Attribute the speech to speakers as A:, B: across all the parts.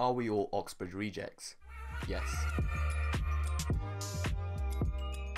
A: Are we all Oxbridge rejects? Yes.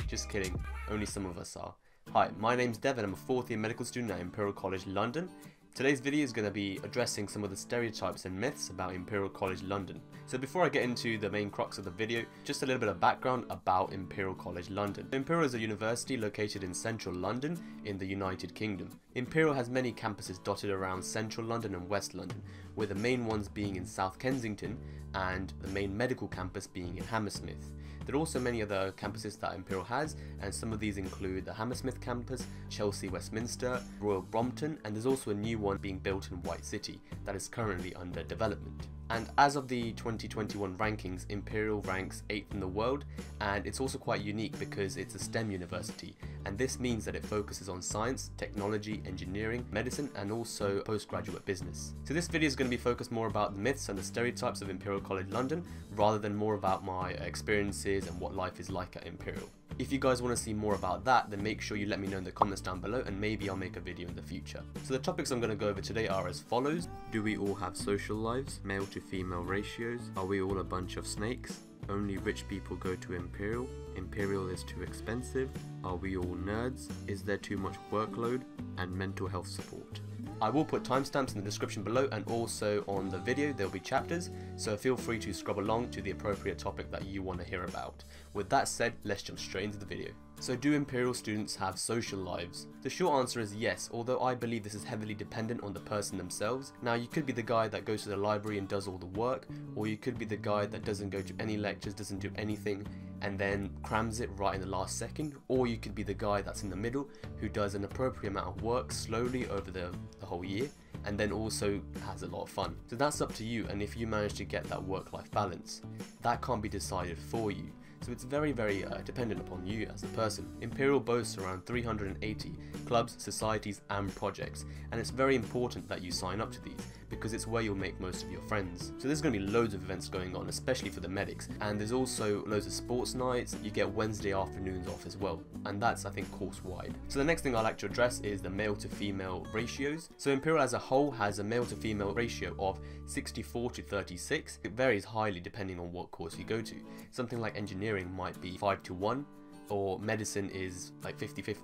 A: Just kidding, only some of us are. Hi, my name's Devin, I'm a fourth year medical student at Imperial College London. Today's video is going to be addressing some of the stereotypes and myths about Imperial College London. So before I get into the main crux of the video, just a little bit of background about Imperial College London. Imperial is a university located in central London in the United Kingdom. Imperial has many campuses dotted around central London and west London, with the main ones being in South Kensington and the main medical campus being in Hammersmith. There are also many other campuses that Imperial has, and some of these include the Hammersmith campus, Chelsea Westminster, Royal Brompton, and there's also a new one being built in White City that is currently under development. And as of the 2021 rankings, Imperial ranks 8th in the world, and it's also quite unique because it's a STEM university, and this means that it focuses on science, technology, engineering, medicine, and also postgraduate business. So this video is going to be focused more about the myths and the stereotypes of Imperial College London, rather than more about my experiences and what life is like at Imperial. If you guys want to see more about that, then make sure you let me know in the comments down below and maybe I'll make a video in the future. So the topics I'm going to go over today are as follows. Do we all have social lives? Male to female ratios? Are we all a bunch of snakes? Only rich people go to Imperial? Imperial is too expensive? Are we all nerds? Is there too much workload? And mental health support. I will put timestamps in the description below and also on the video there will be chapters, so feel free to scrub along to the appropriate topic that you want to hear about. With that said, let's jump straight into the video. So do Imperial students have social lives? The short answer is yes, although I believe this is heavily dependent on the person themselves. Now you could be the guy that goes to the library and does all the work, or you could be the guy that doesn't go to any lectures, doesn't do anything, and then crams it right in the last second, or you could be the guy that's in the middle who does an appropriate amount of work slowly over the, the whole year and then also has a lot of fun. So that's up to you and if you manage to get that work-life balance. That can't be decided for you so it's very very uh, dependent upon you as a person. Imperial boasts around 380 clubs, societies and projects and it's very important that you sign up to these because it's where you'll make most of your friends. So there's going to be loads of events going on especially for the medics and there's also loads of sports nights, you get Wednesday afternoons off as well and that's I think course wide. So the next thing I like to address is the male to female ratios. So Imperial as a whole has a male to female ratio of 64 to 36. It varies highly depending on what course you go to. Something like engineering might be 5 to 1 or medicine is like 50-50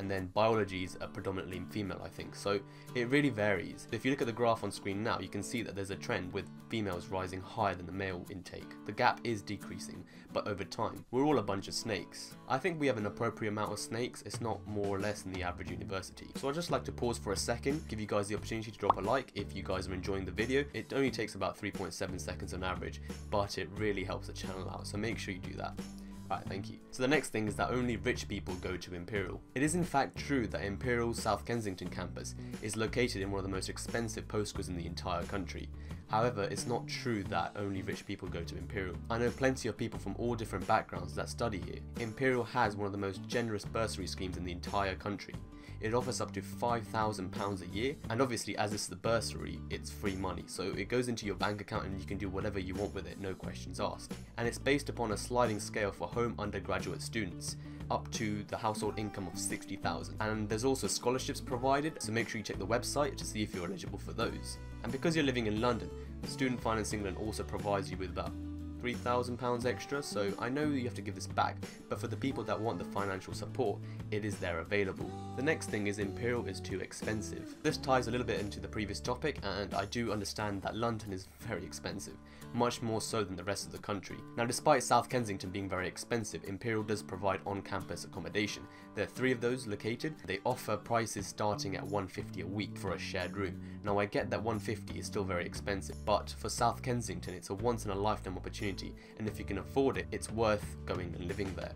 A: and then biology is predominantly female I think. So it really varies. If you look at the graph on screen now you can see that there's a trend with females rising higher than the male intake. The gap is decreasing but over time we're all a bunch of snakes. I think we have an appropriate amount of snakes. It's not more or less than the average university. So I'd just like to pause for a second give you guys the opportunity to drop a like if you guys are enjoying the video. It only takes about 3.7 seconds on average but it really helps the channel out so make sure you do that Alright, thank you. So the next thing is that only rich people go to Imperial. It is in fact true that Imperial's South Kensington campus is located in one of the most expensive postgrads in the entire country. However, it's not true that only rich people go to Imperial. I know plenty of people from all different backgrounds that study here. Imperial has one of the most generous bursary schemes in the entire country. It offers up to £5,000 a year, and obviously as is the bursary, it's free money, so it goes into your bank account and you can do whatever you want with it, no questions asked. And it's based upon a sliding scale for home undergraduate students, up to the household income of 60,000. And there's also scholarships provided, so make sure you check the website to see if you're eligible for those. And because you're living in London, Student Finance England also provides you with about £3,000 extra, so I know you have to give this back, but for the people that want the financial support, it is there available. The next thing is Imperial is too expensive. This ties a little bit into the previous topic, and I do understand that London is very expensive, much more so than the rest of the country. Now despite South Kensington being very expensive, Imperial does provide on-campus accommodation. There are three of those located. They offer prices starting at 150 a week for a shared room. Now I get that 150 is still very expensive, but for South Kensington it's a once in a lifetime opportunity and if you can afford it, it's worth going and living there.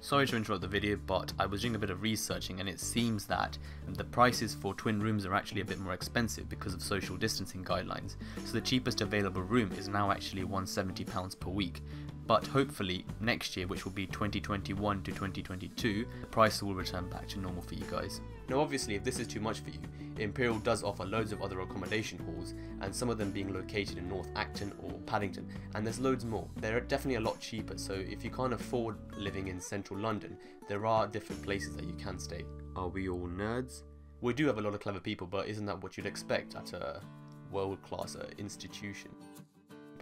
A: Sorry to interrupt the video, but I was doing a bit of researching and it seems that the prices for twin rooms are actually a bit more expensive because of social distancing guidelines. So the cheapest available room is now actually £170 per week, but hopefully next year, which will be 2021 to 2022, the price will return back to normal for you guys. Now obviously if this is too much for you, Imperial does offer loads of other accommodation halls and some of them being located in North Acton or Paddington and there's loads more. They're definitely a lot cheaper so if you can't afford living in central London, there are different places that you can stay. Are we all nerds? We do have a lot of clever people but isn't that what you'd expect at a world class uh, institution?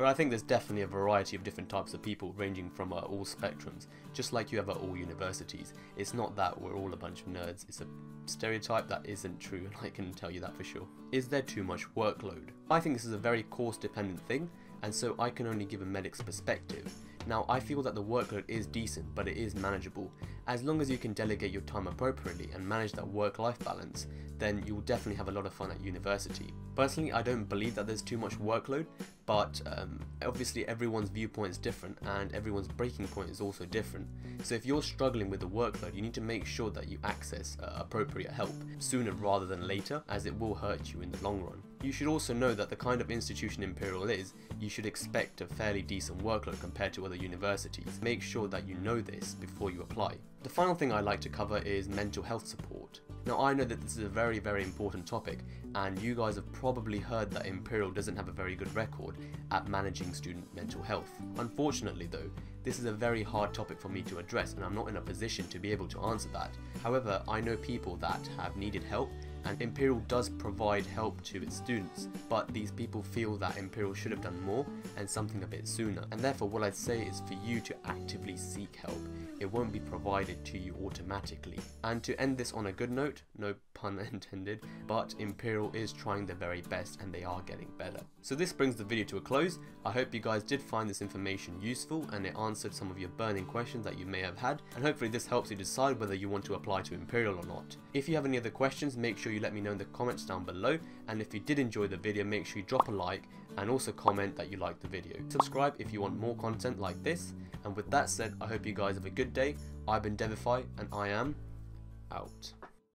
A: But I think there's definitely a variety of different types of people ranging from uh, all spectrums, just like you have at all universities. It's not that we're all a bunch of nerds, it's a stereotype that isn't true and I can tell you that for sure. Is there too much workload? I think this is a very course dependent thing and so I can only give a medic's perspective. Now I feel that the workload is decent but it is manageable. As long as you can delegate your time appropriately and manage that work-life balance, then you'll definitely have a lot of fun at university. Personally I don't believe that there's too much workload but um, obviously everyone's viewpoint is different and everyone's breaking point is also different. So if you're struggling with the workload you need to make sure that you access uh, appropriate help sooner rather than later as it will hurt you in the long run. You should also know that the kind of institution Imperial is, you should expect a fairly decent workload compared to other universities. Make sure that you know this before you apply. The final thing I'd like to cover is mental health support. Now I know that this is a very very important topic and you guys have probably heard that Imperial doesn't have a very good record at managing student mental health. Unfortunately though, this is a very hard topic for me to address and I'm not in a position to be able to answer that. However, I know people that have needed help and Imperial does provide help to its students, but these people feel that Imperial should have done more and something a bit sooner. And therefore what I'd say is for you to actively seek help. It won't be provided to you automatically. And to end this on a good note, no pun intended, but Imperial is trying their very best and they are getting better. So this brings the video to a close. I hope you guys did find this information useful and it answered some of your burning questions that you may have had and hopefully this helps you decide whether you want to apply to Imperial or not. If you have any other questions make sure you let me know in the comments down below and if you did enjoy the video make sure you drop a like and also comment that you liked the video. Subscribe if you want more content like this and with that said I hope you guys have a good day. I've been Devify and I am out.